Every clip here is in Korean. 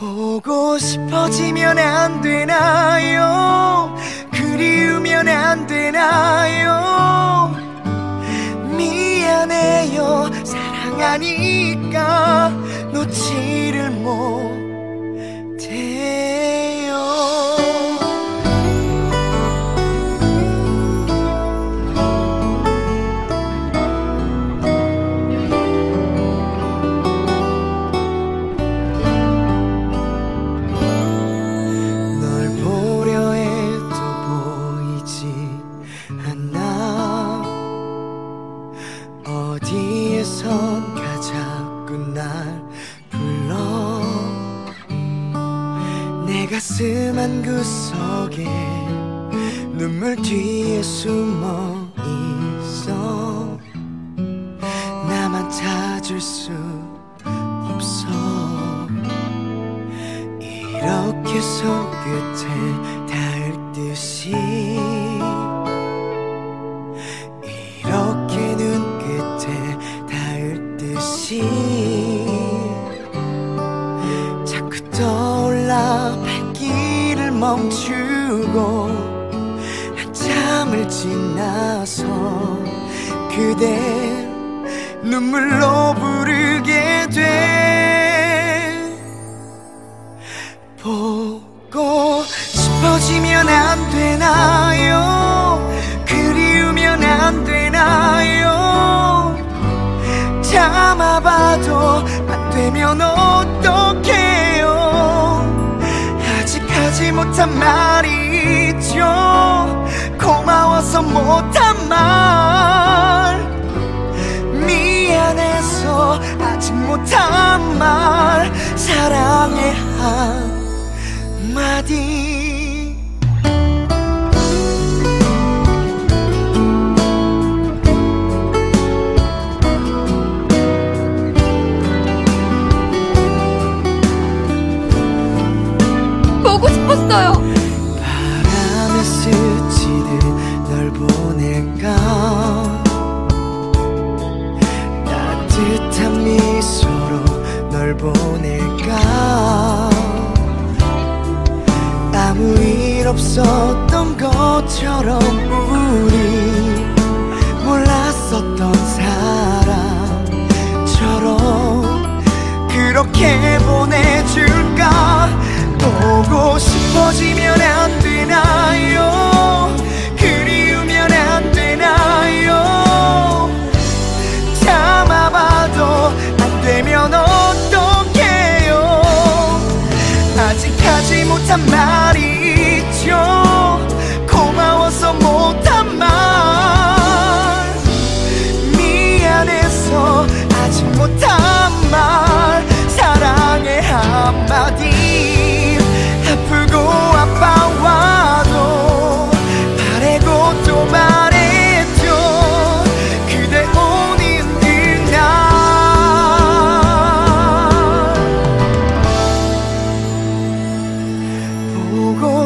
보고 싶어지면 안 되나요? 그리우면 안 되나요? 미안해요 사랑하니까 놓지를 못 가슴 한 구석에 눈물 뒤에 숨어 있어. 나만 찾을 수 없어. 이렇게 손끝에 멈추고 한참을 지나서 그대 눈물로 부르게 돼 보고 싶어지면 안 되나요? 그리우면 안 되나요? 참아봐도 안 되면 어떡해요? 아직 하지 못한 말이 있죠. 고마워서 못한 말. 미안해서 아직 못한 말. 사랑해 한마디. 보고 싶었어요. 바람에 스치듯 널 보낼까 따뜻한 미소로 널 보낼까 아무 일 없었던 것처럼 우리 몰랐었던 싶어지면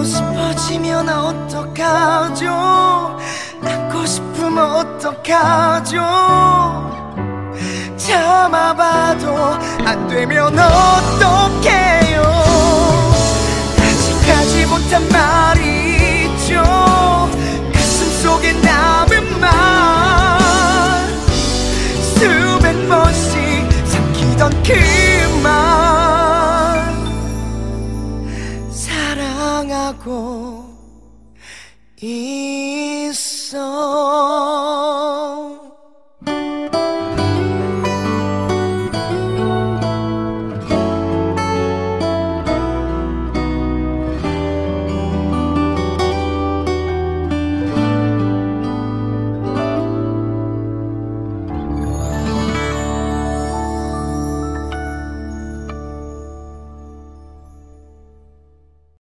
싶어지면 어떡하죠? 안고 싶으면 어떡하죠? 참아봐도 안 되면 어떡해 알고 있어.